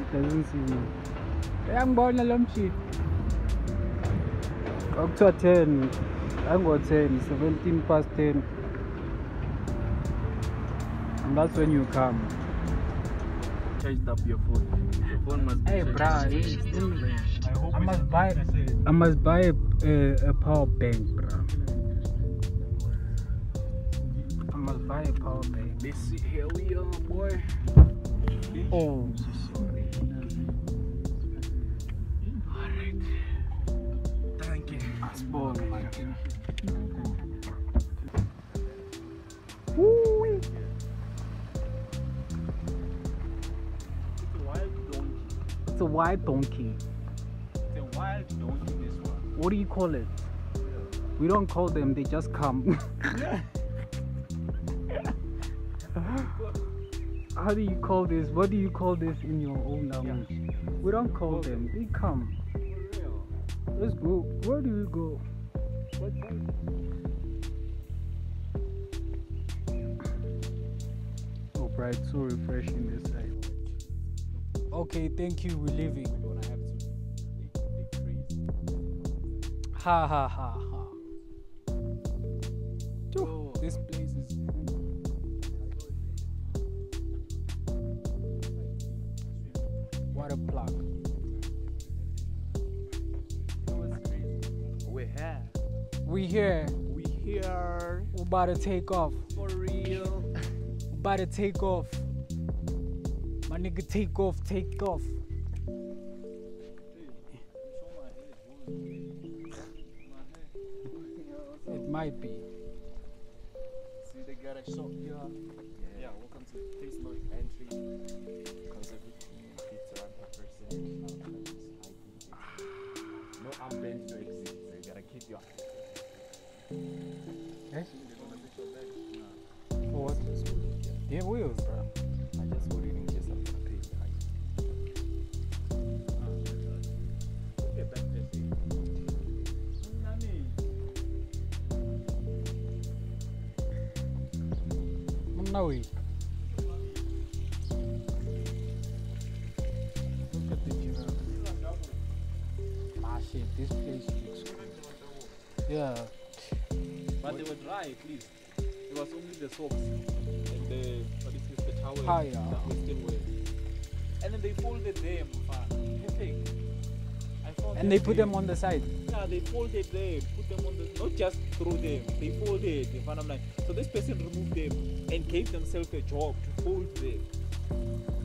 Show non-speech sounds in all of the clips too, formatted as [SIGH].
It doesn't see me. Uyangibona lo mshini. Kwakuthiwa 10. Ango-10, 17 past 10. And that's when you come. Charged up your phone. Your phone must be Hey, bruh, I must buy. I must buy a, a, a power bank, bruh. I must buy a power bank. See. Here we are, boy. Oh. Thank you. spoil my It's a wild donkey. It's a donkey. It's a wild donkey, this one. What do you call it? We don't call them, they just come. [LAUGHS] [LAUGHS] How do you call this? What do you call this in your own language? We don't call them, they come. Let's go. Where do we go? What? Oh, bright, so refreshing this side. Okay, thank you. We're leaving. We're gonna have to take, take. Ha ha ha ha. Oh, This place about to take off. for real. We about to take off. My nigga, take off, take off. It might be. See, they got a shop here. Yeah, welcome to please note entry. Conservative pizza one per person. No armband, no exit. So you gotta keep your Eh? Yeah, wheels, bro. I just it in. Okay, back there, see. Nani? No way. Look at the giraffe. Ah shit, this place looks good. Yeah. But they were dry, at least. It was only the socks wear. And then they folded them. Perfect. And they put them on the side. Yeah, they folded them, put them on the not just throw them, they folded in front of like so this person removed them and gave themselves a job to fold them.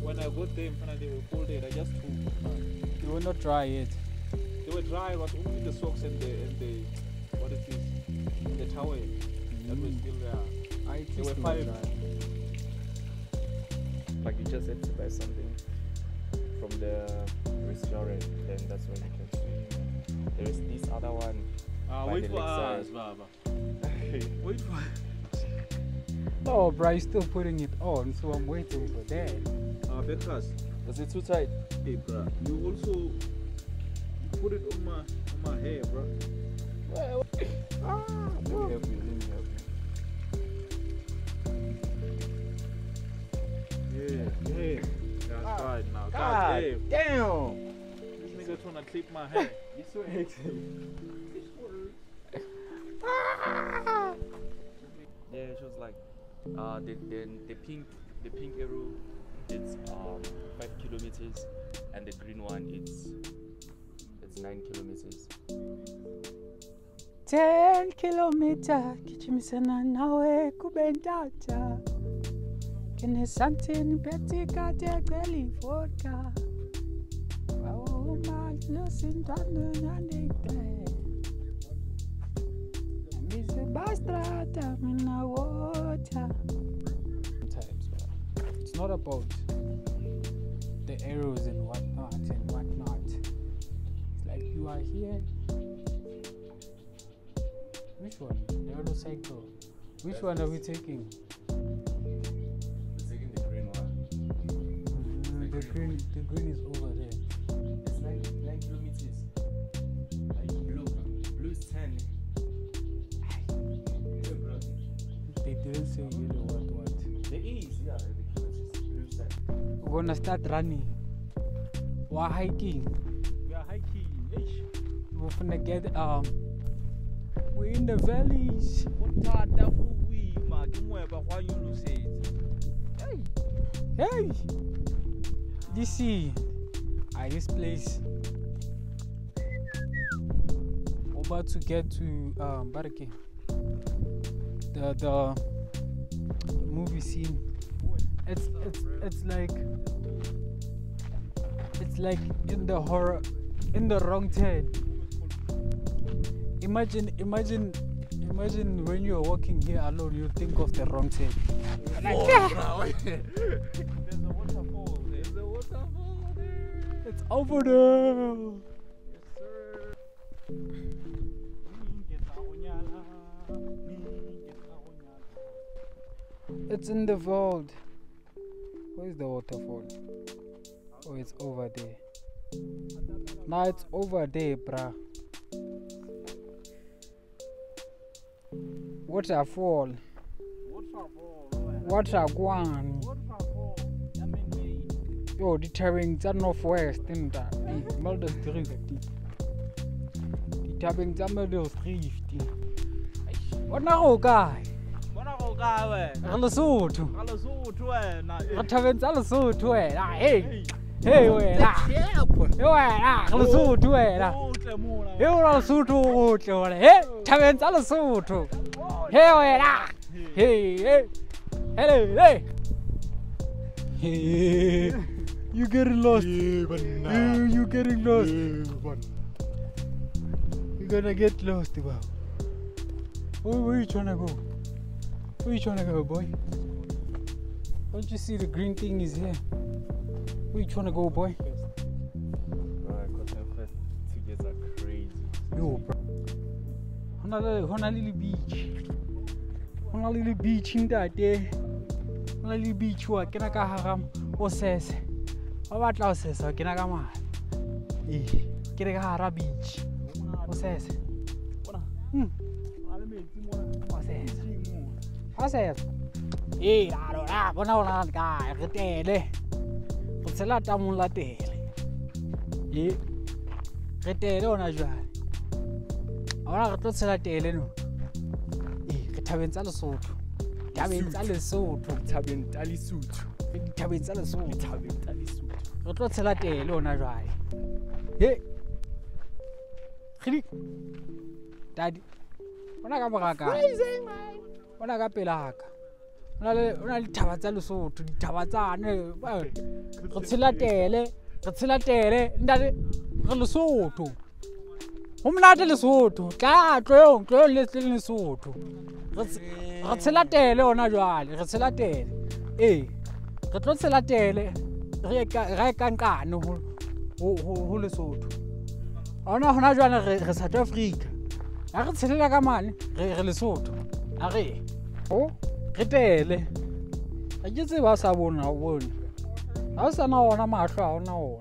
When I got them, finally they were folded, I just took. They were not dry yet. They were dry, but only the socks and the and the what it is, the towel that was mm. still there. I They were five. Dry. Like you just have to buy something from the restaurant, then that's when you can see. There is this other one. Ah, By wait the for us. Baba. [LAUGHS] Wait for Oh, bro, you're still putting it on, so I'm waiting for that. Ah, Bekas. Is it too tight? Hey, bro. You also put it on my on my hair, bro. [COUGHS] Ah, Yeah, yeah. That's Ah, right now. God, God damn. damn! This nigga trying to clip my hair. This way. yeah, she was like, uh, the, the the pink the pink arrow, it's um five kilometers, and the green one it's it's nine kilometers. 10 kilometer gijimisana nawe kubentata kenesantini betika tegeli vodka. Wawoma oh losintwana nandeite misebastrata mina water. Sometimes but it's not about the arrows and whatnot and whatnot. It's like you are here. Which one? The other cycle. Which one are we taking? taking the green, the green is over there. It's nine nine kilometers. Like blue, blue is ten. They didn't say yellow what what. There is, yeah, the. Blue is ten. We're gonna start running. we're hiking. We are hiking. Eish. We're gonna get um. We're in the valleys. Bothata go this see, ah, this place. About to get to um, Barake. The the the movie scene. It's it's it's like it's like in the horror, in the wrong turn. Imagine imagine imagine when you're walking here alone, you think of the wrong turn. There's [LAUGHS] It's over there. Yes, sir. Ngeta go nyala. Ngeta go nyala. It's in the vault. Where's the waterfall? Oh, it's over there. Now it's over there, bruh. Waterfall. Waterfall. Watergwan. Waterfall. Ya man-made. Yo, dithabeng tsa Northwest nta. Mulder Drift. Dithabeng tsa Mulder Drift. Bona go kae? Bona go kae wena? Re Lesotho. Ga Lesotho wena. Re thabeng tsa Lesotho wena. Hey. Hey wena. Hey wena. Re Lesotho wena. Otle mona. He o la Lesotho o tle wena. He thabeng tsa Lesotho. He wena. Hey hey. Hello hey. [LAUGHS] Hey. You getting lost. You, you getting lost. You're gonna get lost, bro. Where, where you trying to go? Where are you trying to go, boy? Don't you see the green thing is here? Where you trying to go, boy? Right, Cotton Fest tickets are crazy. Yo, bro. Little beach. Hona little beach ntate. Hona le beach wa kena ka hara o sese. Ba batla o sese wa kena ka mala. Eh, ke re ka hara beach. O sese. Bona. Hmm, Ga le metsi mona. o sese. Metsi mona. Ha sese. Eh, la lo la bona ona ka re tele. Go tshela tamong la tele. Eh. Re tele ona jwale. a bona re tlo tshela tele no ee re thabeng tsa lesotho thabeng tsa lesotho Thabeng tsa Lesotho. dithabeng tsa lesotho Thabeng tsa Lesotho. Re tlo tshela tele ona jwale. E kgidi? Dadi bona ka moraka bona ka pelaka ona le ona le dithaba tsa lesotho dithaba tsane re tshela tele re tshela tele. Ntate re lesotho. Go monate lesotho. Tla tloyong tloyong le le lesotho. Re tsh- re tshela tele ona jwale re tshela tele. Ee re tlo tshela tele re e kankane ho lesotho. Ona gona jwana re south africa. A re tshelela ka mane re lesotho. A re o re tele. A ke tseba o sa bona o bone. Ga o sana ona matlho ga ona ona.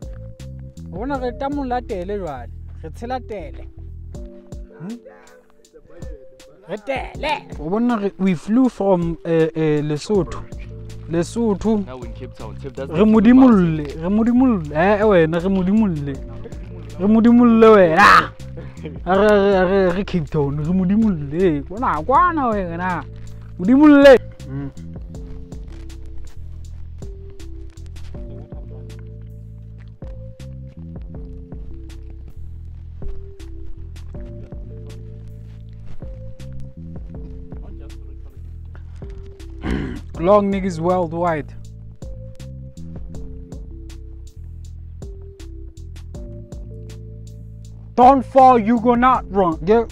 Bona re tamong la tele jwale. Re tshela tele. Hmm? re tele. O bona we flew from uh, uh, lesotho lesotho. Re modimolle re modimolle eh wena re modimolle. Re modimolle wena. Re cape town re modimolle. Bona kwana wena. Modimolle long niggas worldwide don't fall you gonna not run yeah.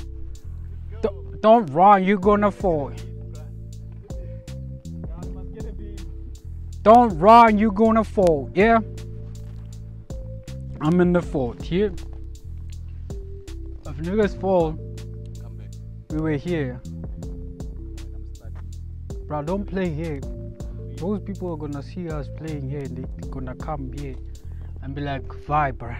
Don't- don't run you gonna fall. Don't run, you gonna fall, yeah? I'm in the fort here. If niggas fall, we were here. Bro, don't play here. Those people are gonna see us playing here and they gonna come here and be like, vibe, bruh.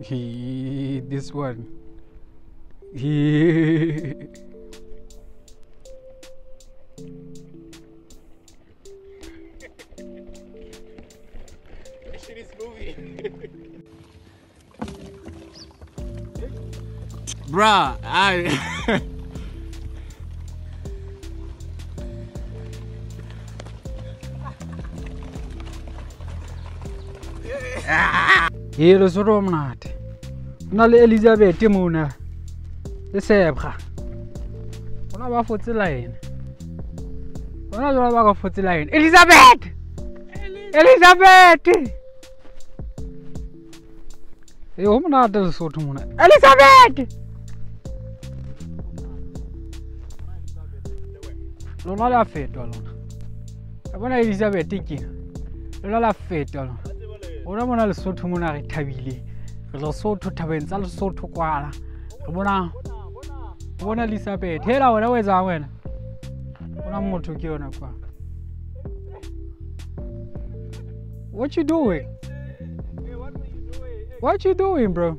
He, this one. He. [LAUGHS] Bruh, I... [LAUGHS] Yelo soro mnate. Kuna le Elizabeth mona. Le Sebga. Bona ba fotse line. Bona jona ba ka fotse line. Elizabeth! Elizabeth! E o mnate le sotho mona. Elizabeth! Lona la lona. Ka bona elizabeth kena lona la a fetwa lona. Rona mona lesotho mona re thabile. Re lesotho thabeng tsa lesotho kwala. Re bona bona elizabeth. Hela wena o etsang wena? Ona motho ke yona kwa. What you doing? What you doing bro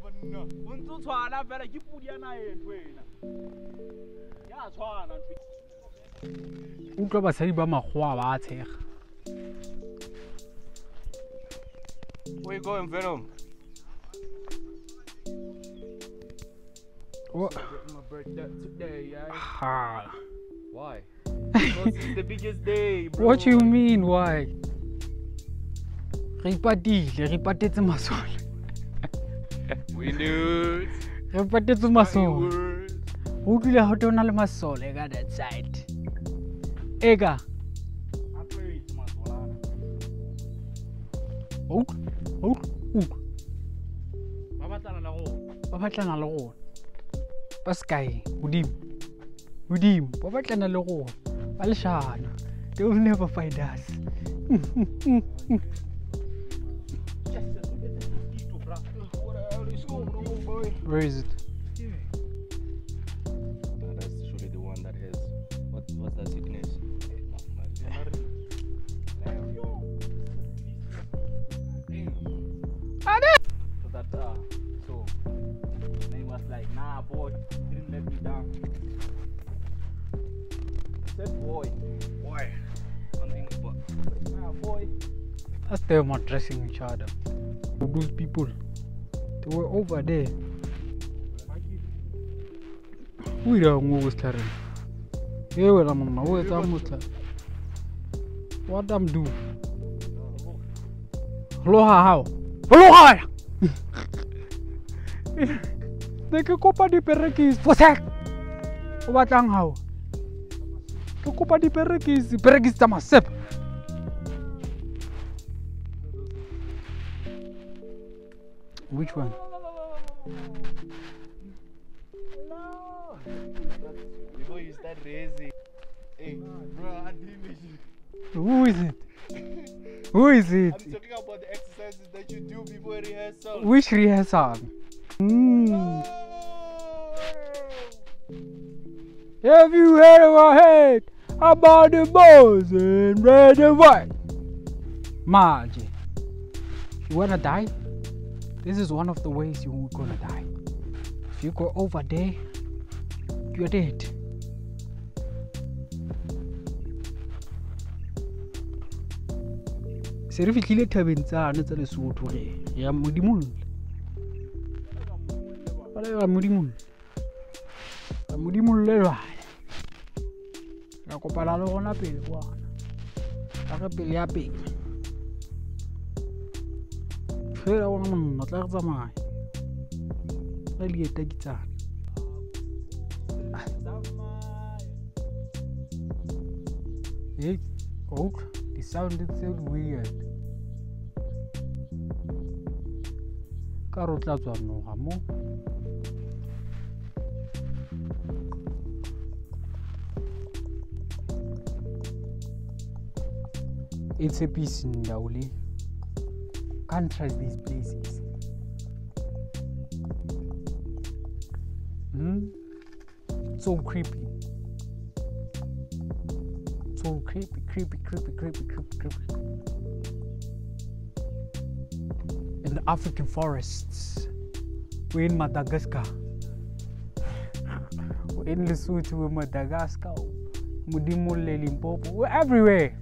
utlwa basadi ba makgowa ba a tshega Where you going, Venom? Wha- My birthday today, yeah. Ha. Why? [LAUGHS] Because it's the biggest day, bro. what you mean why? Re ipatile re ipatetse masole Windows. Repete tu masong. O dula ho tona le masole Ega that side. Eka. Out, out, out. Ba batlana le rona. Ba batlana le rona. Ba sky hodimo. Hodimo ba batlana le rona. Ba leshana. They will never find us. [LAUGHS] where is it Nah, that's surely the one that has. What, what's that sickness? So that uh, so then he was like, nah, boy, didn't let me down. I said, boy, Why? Something about. nah, boy. That's them addressing each other. Those people, they were over there. We don't know what's happening. Yeah, well, I'm on my way. I'm What I'm do? Aloha how? Aloha! Ne ke kopa diperekisi fosek o batlang hao ke kopa diperekisi perekisi tsa masepa which one Hey, bro, I didn't who is it who is [LAUGHS] it I'm talking about the exercises that you do before rehearsal. which rehearsal mm. Have you heard of a head about the boys in red and white? Margie, you wanna die? This is one of the ways you're gonna die. If you go over there, you're dead. Se re fitlhile thabeng tsane tsa lesotho re re ya modimolle re jwale. Ra kopana le gona pele kwana. Ka re pele ya pele. Fela gona monna tla re tsamaya. Re lietakitsana Hey, e it sounded so weird. Ka re o tla tswa noga mo. It's a peace ndawo le can't trust these places. Hmm? so creepy. So creepy creepy, creepy, creepy, creepy, creepy. In the African forests, we're in Madagascar. we're in Lesotho, we're Madagascar, we're everywhere.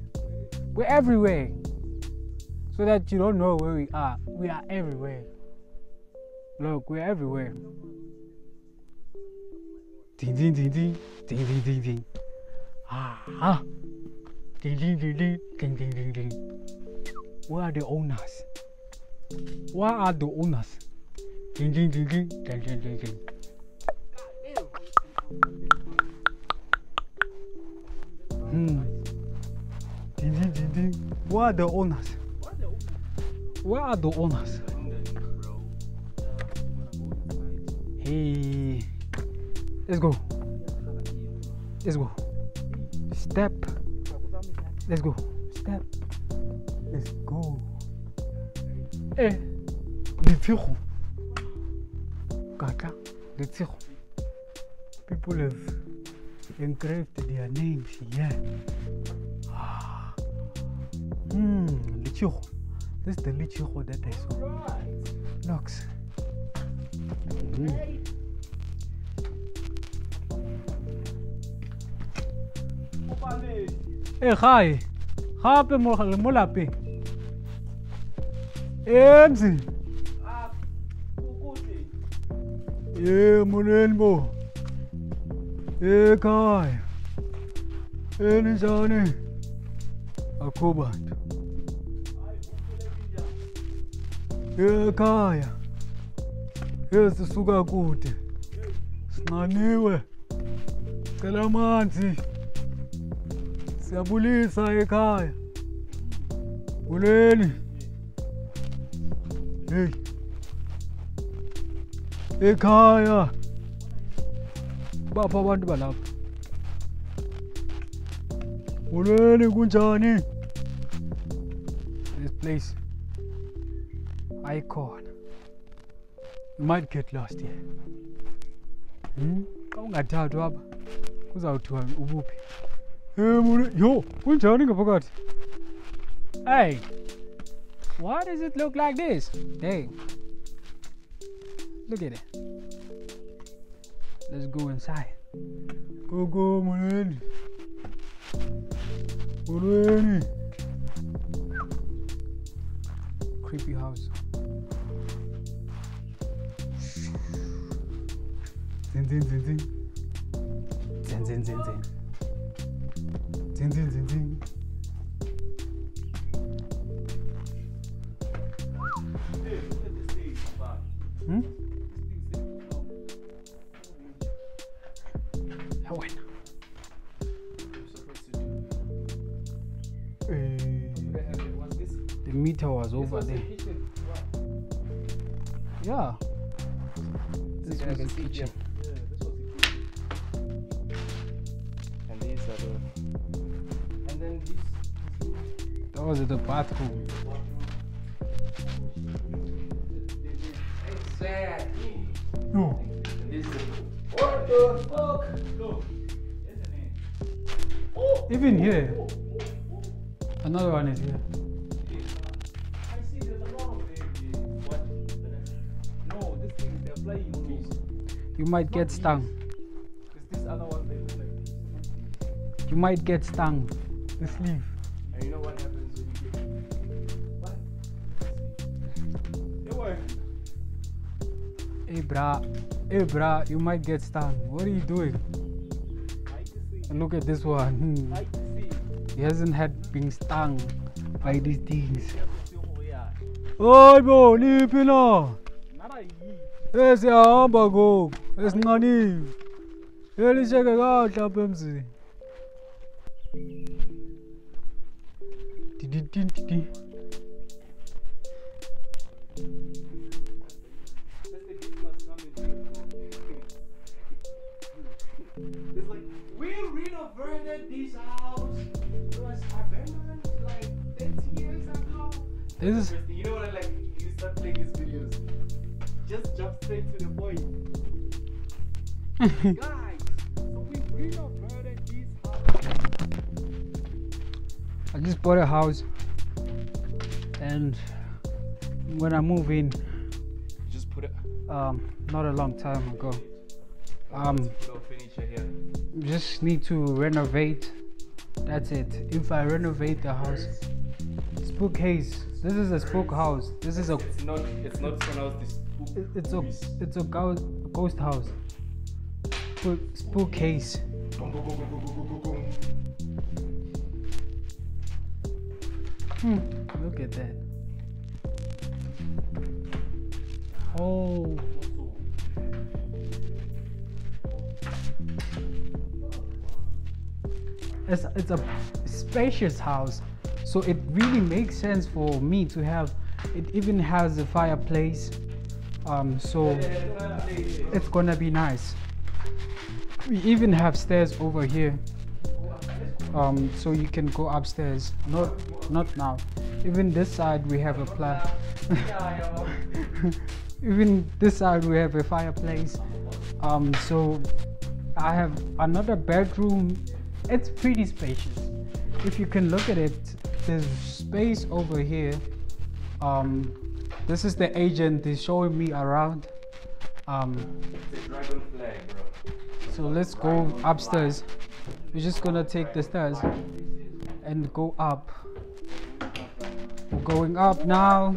We're everywhere. So that you don't know where we are, we are everywhere. Look, we're everywhere. Ding ding ding ding, ding ding ding ding. Ah. Ding, ding, ding, ding, ding, ding, ding, ding. Where are the owners? Where are the owners? Ding, ding, ding, ding, ding, ding, ding, ding. Hmm. Ding, ding, ding, ding. Where are the owners? Where are the owners? Hey, let's go. Let's go. Step let's go. Step. Let's go. Eh. Letshego kaka. Letshego people have engraved their names here. Ah hmm letshego this is the letshego that i saw. Looks mm. Eh, gae gape mo mo lapeng. Emzi ye molweni bo. Ekhaya eninjani akho bantu. Ekhaya esisuka kude. Sinxaniwe cela amanzi. Siyabulisa ekhaya. Buleni hey. Ekhaya. Bapha abantu balapha. Buleni kunjani? This place. Icon you might get lost here. Hmm? xa ungathathwa apha kuzawuthiwa ubuphi? Eh, jo, und turning up forgot. Hey, why does it look like this? Dang. Look at it. Let's go inside. Go, go, Muleni. Muleni. Creepy house. Ding, ding, ding, ding. Ding, ding, ding, ding. Ding ding ding ding. Hmm? Bueno. Eh, the meter was over there. Yeah. This was the kitchen. was it, the bathroom? Exactly. No. What the fuck? Look. Even here. Another one is here. You might get stung. You might get stung. The sleeve. And you know what happened? doing? Hey, brah. Hey, brah, you might get stung. What are you doing? Look at this one. Hmm. He hasn't had been stung by these things. Oh, bro, leave me now. Yes, yeah, I'm. It's not even. Check it out, Did This is Interesting. You know what I like? You start playing these videos. Just jump straight to the point. [LAUGHS] Guys, so we renovated this house. I just bought a house and when I move in Just put it. um not a long time ago um Put our furniture here. just need to renovate that's it if I renovate the house spook haze this is a spook house. This is a It's not. It's not pronounced this. it- it's a it's a gho- ghost house. Spook, spook haze hmm, look at that. Oh. It's, it's a spacious house so it really makes sense for me to have it even has a fireplace um so it's gonna be nice. We even have stairs over here um so you can go upstairs. Not not now. Even this side we have a plan [LAUGHS] even this side we have a fireplace. Um so i have another bedroom. It's pretty spacious. If you can look at it there's space over here. Um this is the agent is showing me around. Um It's a dragon flag, so let's go upstairs. We're just gonna take the stairs and go up. We're going up now.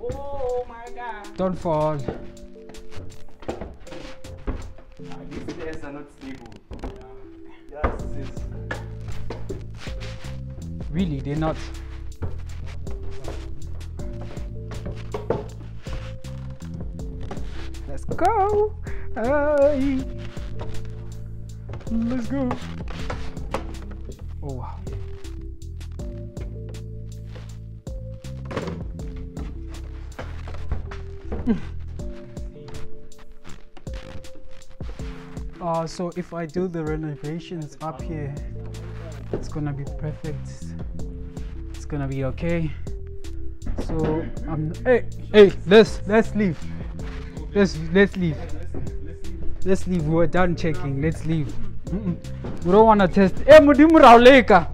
Oh my god. don't fall really they're not. Let's go. Hey. let's go. Oh wow. Uh, [LAUGHS] so if I do the renovations up here it's gonna be perfect. It's gonna be okay. So um hey hey let's let's leave. Let's let's leave. Let's leave. We're done checking. Let's leave. Mm-mm. we don't want to test. Hey mudimu rauleka.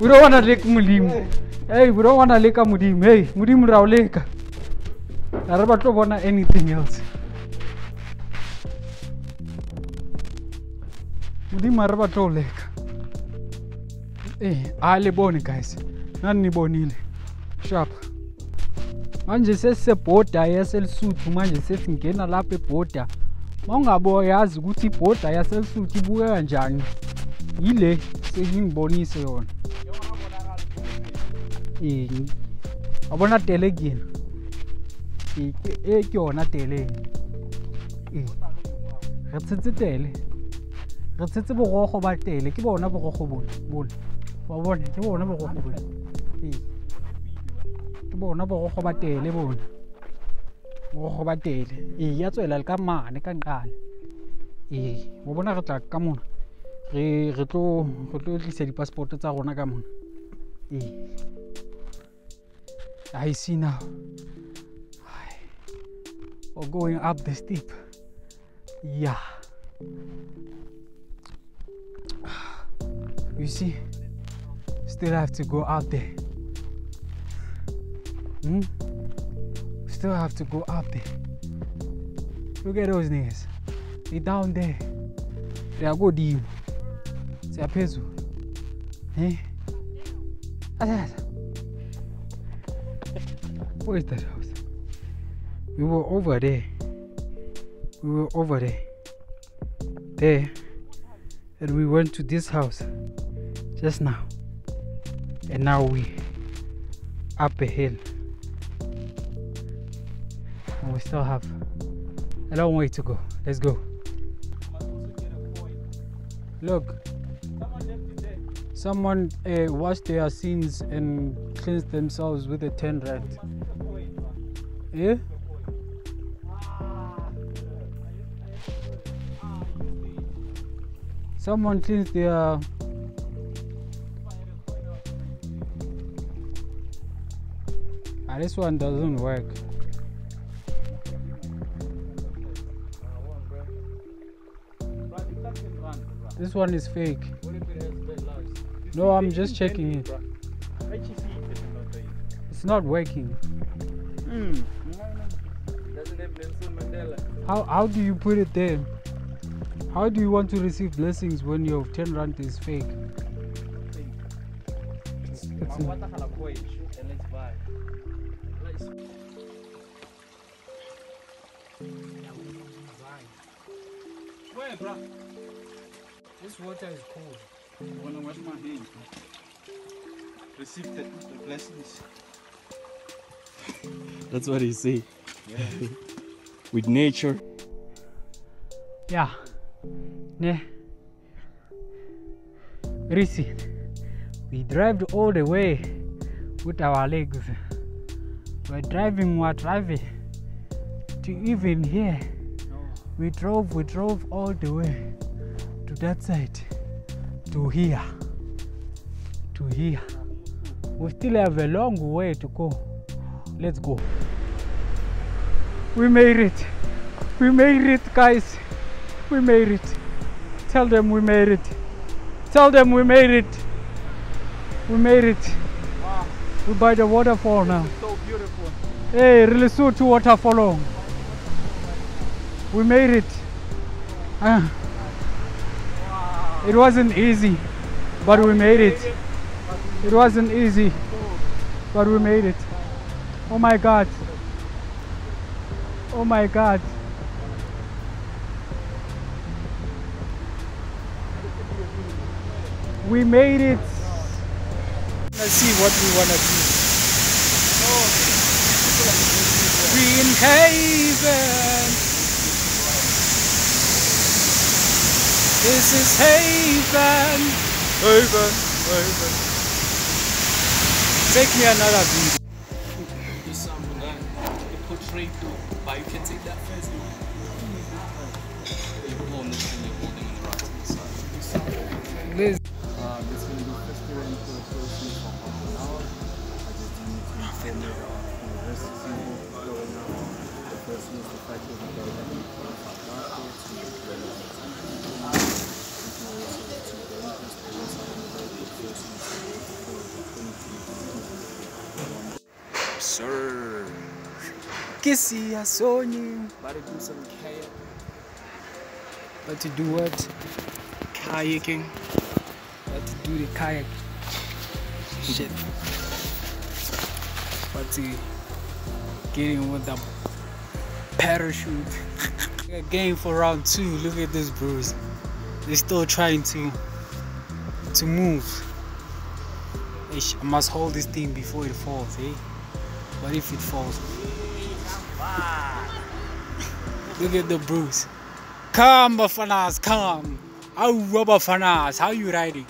We don't want to lick mudimu hey we don't want to lick mudimu hey mudimu rauleka. I don't want anything else. Mudimu go leka Eh, a le bone guys. Nani nibonile. Sharp. Manje sesisebhoda yaselisuthu manje sesingena lapha ebhoda. Mawungabo yazi ukuthi ibhoda yaselisuthu ibuka kanjani. Yile sengibonise yona. Eh. Abona tele kuyena. Eh, eh ke yona tele. Eh. Re tshetse tele. re tshetse borogo ba tele ke bona borogo bone bone wa bone ke bona borogo bone Ee. ke bona borogo ba tele bone borogo ba tele ee ya tswela le ka mane ka nqane. Ee wa bona re tla ka mona. Re tlo tlisa di-passport tsa rona ka mona. Ee. I see now we're going up the steep. Yeah. You see, still have to go out there. Hmm? Still have to go out there. Look at those niggas. They down there. They are good deep. They are peso. Eh? [LAUGHS] Where is that house? We were over there. We were over there. There. And we went to this house just now. And now we up a hill. And we still have a long way to go. Let's go. Look, someone uh, washed their sins and cleansed themselves with a 10 rand. Yeah? Someone cleansed their This one doesn't work. This one is fake. No, I'm just checking it. It's not working. How how do you put it there? How do you want to receive blessings when your 10 rand is fake? It's, it's Where, bruh? this water is cold. I Wanna wash my hands, bruh. Receive the, the blessings. [LAUGHS] That's what he say. [LAUGHS] With nature. Yeah. Ne. Risi. We drive all the way with our legs. We're driving, we're driving to even here. We drove, we drove all the way to that side, to here, to here. We still have a long way to go. Let's go. We made it. We made it, guys. We made it. Tell them we made it. Tell them we made it. We made it. Wow, We're by the waterfall now. so beautiful. Hey, really so to waterfall. We made it. Wow. it wasn't easy, but we made it. It wasn't easy, but we made it. Oh my God. Oh my God. We made it. Let's see what we wanna do. Green Haven. This is Haven. Haven, Haven. Take me another video. But you can take that first. You hold this you on the right side. Liz. Be festival for the person for half an hour. I just need to the rest of the on. The first one is the the team. We can also do two benefits. The rest of the first one is for the community. Sir. Kissy Sony. About to do some kayak. About to do what? Kayaking. About to do the kayak. Shit. About to get in with the parachute. [LAUGHS] Game for round two. Look at this bruise. They're still trying to to move. I must hold this thing before it falls, eh? What if it falls? Look at the bruise. Come, Bafanas, come. How Bafanas? How you riding?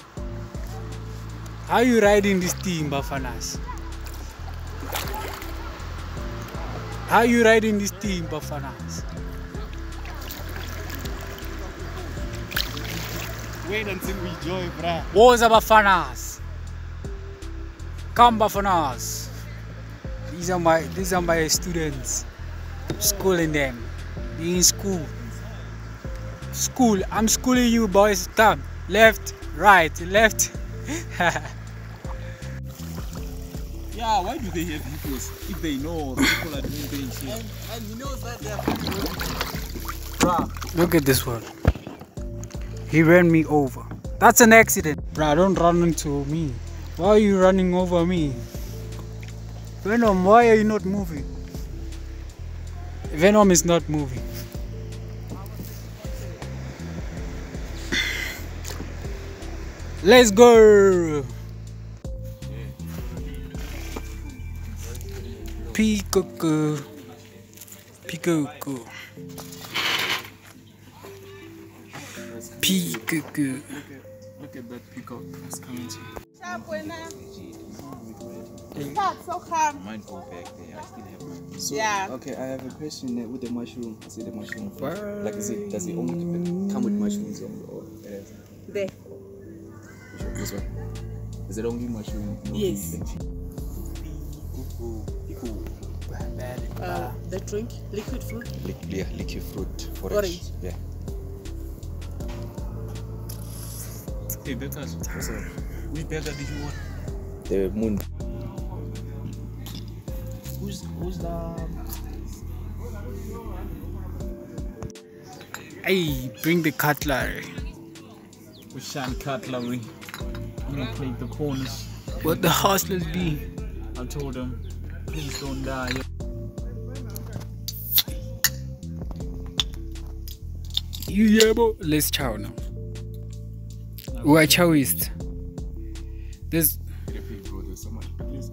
How you riding this team, Bafanas? How you riding this team, Bafanas? Wait until we join, bruh. What's up, Bafanas? Come, Bafanas. These are my these are my students. Schooling them. Be in school. School. I'm schooling you boys. Come. Left, right, left. [LAUGHS] Yeah, why do they have videos if they know people are doing things shit? And he knows that they are Bruh, look at this one. He ran me over. That's an accident. Bruh, don't run into me. Why are you running over me? Venom, why are you not moving? Venom is not moving. Let's go! Peekaboo. Peekaboo. Peekaboo. Look at that peacock that's coming to you. Winner. Start so calm. Mine go back there. I still have mine. So, Yeah. Okay, I have a question uh, with the mushroom. I see the mushroom. Like, is it does it only come with mushrooms or, or it has- There. which one? this one? Is it only mushroom? No Yes. Uh, the drink, liquid fruit. Li- yeah, liquid fruit. Orange. Orange. Yeah. Hey, Beckers. Which burger did you want? The moon. Who's who's the Hey, bring the cutlery. who's Sean Cutlery? I'm gonna play the corners. What the hustlers be? I told them, please don't die. Yeah, bro. Let's chow now. We are chowist. There's Repeat, bro. There's someone. Please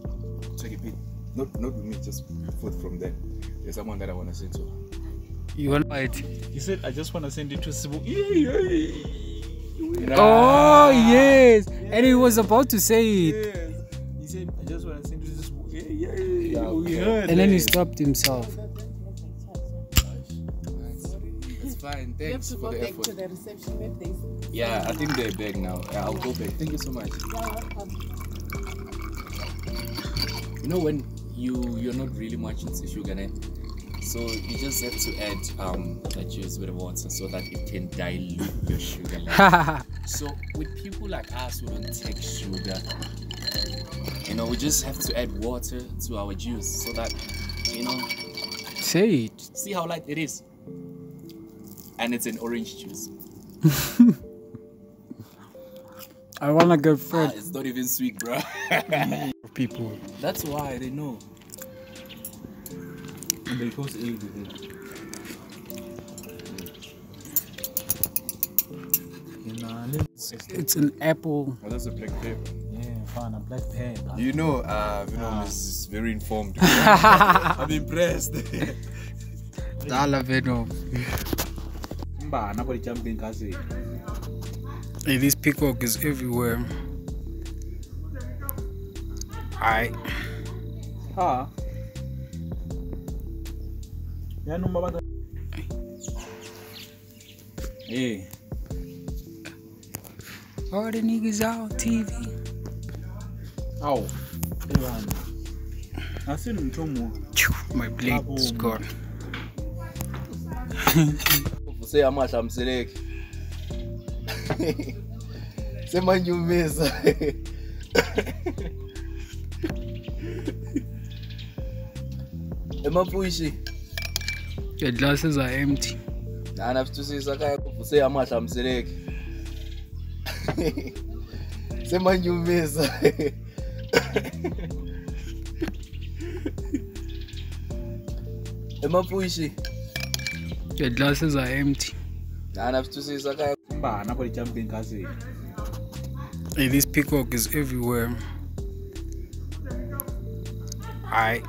take a bit. Not, not with me. Just food from them. There's someone that I want to send to. you want it? He said, I just want to send it to Cebu. Yeah, yeah, yeah. Oh yes, and he was about to say it, Yes. He said, I just want to send it to Cebu. Yeah, okay. heard and then he stopped himself. It's fine. You have Thanks to for go the back effort. to the reception if they Yeah, I think they're back now. Yeah, I'll go back. Thank you so much. You know when you you're not really much into sugar, né? so you just have to add um the juice with water so that it can dilute your sugar. [LAUGHS] level. so with people like us who don't take sugar, you know, we just have to add water to our juice so that you know, say it. see how light it is. And it's an orange juice. [LAUGHS] I wanna get Ah, it's not even sweet, bro. [LAUGHS] People. That's why they know. And they post A with it. You know, let's- It's an apple. Oh, that's a black pepper. Yeah, fine, a black pepper. You know, uh, Venom is very informed. [LAUGHS] I'm impressed. [LAUGHS] Dala Venom. Mba, nobody jumping kasi. Hey, this peacock is everywhere. Alright. Ha. yani uma abantu Hey. All the niggas out TV. Aw. Ebana. Asini mthomo. My blade is gone. [LAUGHS] Uvuse amahla amseleke. [LAUGHS] Semanyumisa. [LAUGHS] Emapushi. The glasses are empty. Nana sitwisisa kaya kuvuse amahla mseleki. Semanyumisa. Emapushi. The glasses are empty. Nana sitwisisa kaya Mba, nobody jumping kasi. Hey, this peacock is everywhere. Alright.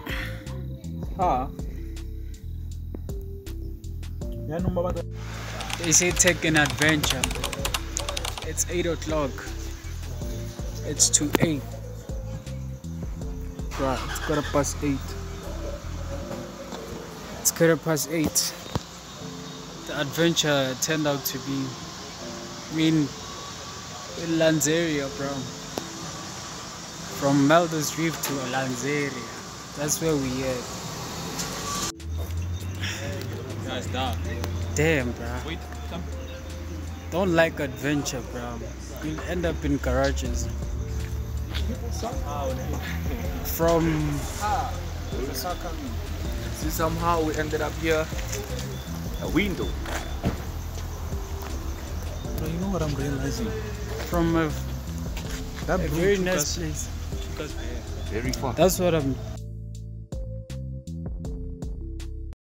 Ha. Yan yung mga They say take an adventure. It's 8 o'clock. It's to 8. Right, it's quarter past 8. It's quarter past 8. The adventure turned out to be, I mean, in Lanseria, bro. From Muldersdrift to Lanseria. That's where we at. Guys, down. Damn, bro. Wait, come. Don't like adventure, bro. You'll end up in garages. Somehow. From See, somehow we ended up here. A window. Bro, you know what I'm realizing? from a, That a blue very took nice us- place. took us. Very far. That's what I'm